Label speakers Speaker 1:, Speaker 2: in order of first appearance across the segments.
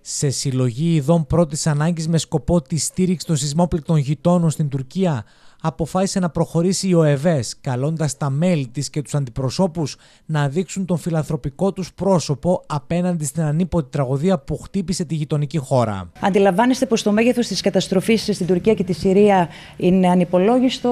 Speaker 1: Σε συλλογή ειδών πρώτης ανάγκης με σκοπό τη στήριξη των σεισμόπληκτων γειτόνων στην Τουρκία, αποφάσισε να προχωρήσει η ΟΕΒΕΣ, καλώντας τα μέλη της και τους αντιπροσώπους να δείξουν τον φιλανθρωπικό τους πρόσωπο απέναντι στην ανίποτη τραγωδία που χτύπησε τη γειτονική χώρα.
Speaker 2: Αντιλαμβάνεστε πως το μέγεθος της καταστροφής στην Τουρκία και τη Συρία είναι ανυπολόγιστο,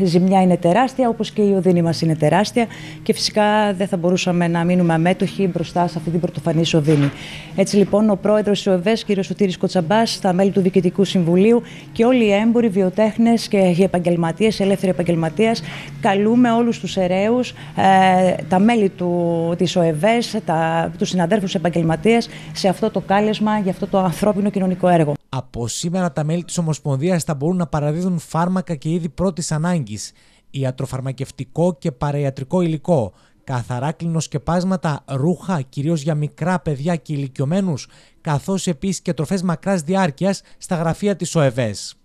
Speaker 2: η ζημιά είναι τεράστια, όπως και η οδύνη μας είναι τεράστια και φυσικά δεν θα μπορούσαμε να μείνουμε αμέτωχοι μπροστά σε αυτή την πρωτοφανής οδύνη. Έτσι λοιπόν, ο πρόεδρος της ΟΕΒΕΣ, κ. Σωτήρης Κοτσαμπάς, τα μέλη του Διοικητικού Συμβουλίου και όλοι οι έμποροι, βιοτέχνες και οι επαγγελματίες, ελεύθεροι επαγγελματίε. Καλούμε όλους τους αιρέους, ε, τα μέλη του, της ΟΕΒΕΣ, τους συναδέρφους επαγγελματίες σε αυτό το κάλεσμα για αυτό το ανθρώπινο κοινωνικό έργο.
Speaker 1: Από σήμερα τα μέλη της Ομοσπονδίας θα μπορούν να παραδίδουν φάρμακα και είδη πρώτης ανάγκης, ιατροφαρμακευτικό και παραϊατρικό υλικό, καθαρά κλινοσκεπάσματα, ρούχα, κυρίως για μικρά παιδιά και ηλικιωμένους, καθώς επίσης και τροφές μακράς διάρκειας στα γραφεία της ΟΕΒΕΣ.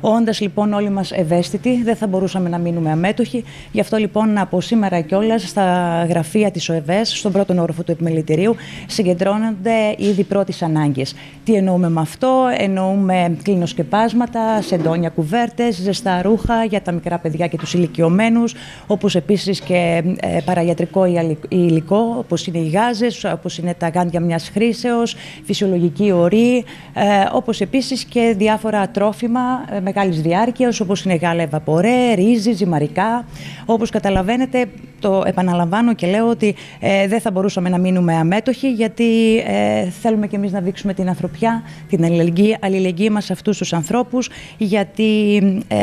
Speaker 2: Όντας λοιπόν όλοι μας ευαίσθητοι, δεν θα μπορούσαμε να μείνουμε αμέτωχοι. Γι' αυτό λοιπόν από σήμερα κιόλας στα γραφεία της ΟΕΒΕΣ, στον πρώτο όροφο του επιμελητηρίου, συγκεντρώνονται ήδη πρώτη ανάγκη. Τι εννοούμε με αυτό, εννοούμε κλινοσκεπάσματα, σεντόνια κουβέρτες, ζεστά ρούχα για τα μικρά παιδιά και τους ηλικιωμένους, όπως επίσης και ε, παραγιατρικό υλικό, όπως είναι οι γάζες, όπως είναι τα γάντια μιας χρήσεως, φυσιολογική ορή, ε, όπως επίσης και διάφορα τρόφιμα ε, μεγάλης διάρκειας όπως είναι γάλα ευαπορέ, ρύζι, ζυμαρικά. Όπως καταλαβαίνετε το επαναλαμβάνω και λέω ότι ε, δεν θα μπορούσαμε να μείνουμε αμέτωχοι γιατί ε, θέλουμε και εμείς να δείξουμε την ανθρωπιά, την αλληλεγγύη, αλληλεγγύη μας σε αυτούς τους ανθρώπους γιατί ε,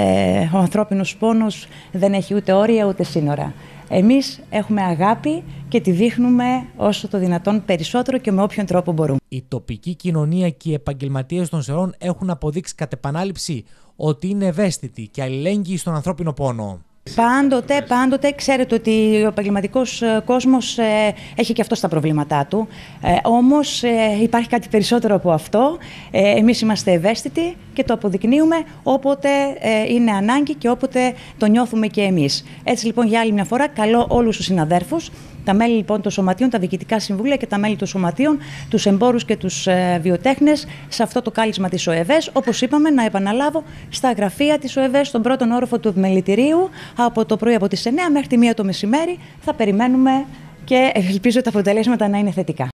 Speaker 2: ο ανθρώπινος πόνος δεν έχει ούτε όρια ούτε σύνορα. Εμείς έχουμε αγάπη και τη δείχνουμε όσο το δυνατόν περισσότερο και με όποιον τρόπο μπορούμε.
Speaker 1: Η τοπική κοινωνία και οι επαγγελματίες των σερών έχουν αποδείξει κατ' επανάληψη ότι είναι ευαίσθητοι και αλληλέγγυοι στον ανθρώπινο πόνο.
Speaker 2: Πάντοτε, πάντοτε ξέρετε ότι ο επαγγελματικός ε, κόσμος ε, έχει και αυτό τα προβλήματά του. Ε, Όμως ε, υπάρχει κάτι περισσότερο από αυτό. Ε, Εμείς είμαστε ευαίσθητοι και το αποδεικνύουμε όποτε ε, είναι ανάγκη και όποτε το νιώθουμε και εμείς. Έτσι λοιπόν, για άλλη μια φορά, καλώ όλους τους συναδέρφους τα μέλη λοιπόν των σωματείων, τα διοικητικά συμβούλια και τα μέλη των σωματείων, τους εμπόρους και τους ε, βιοτέχνες σε αυτό το κάλισμα της ΟΕΒΕΣ. Όπως είπαμε, να επαναλάβω, στα γραφεία της ΟΕΒΕΣ, στον πρώτον όροφο του επιμελητηρίου, από το πρωί από τις 9 μέχρι τη 1 το μεσημέρι, θα περιμένουμε και ελπίζω τα αποτελέσματα να είναι θετικά.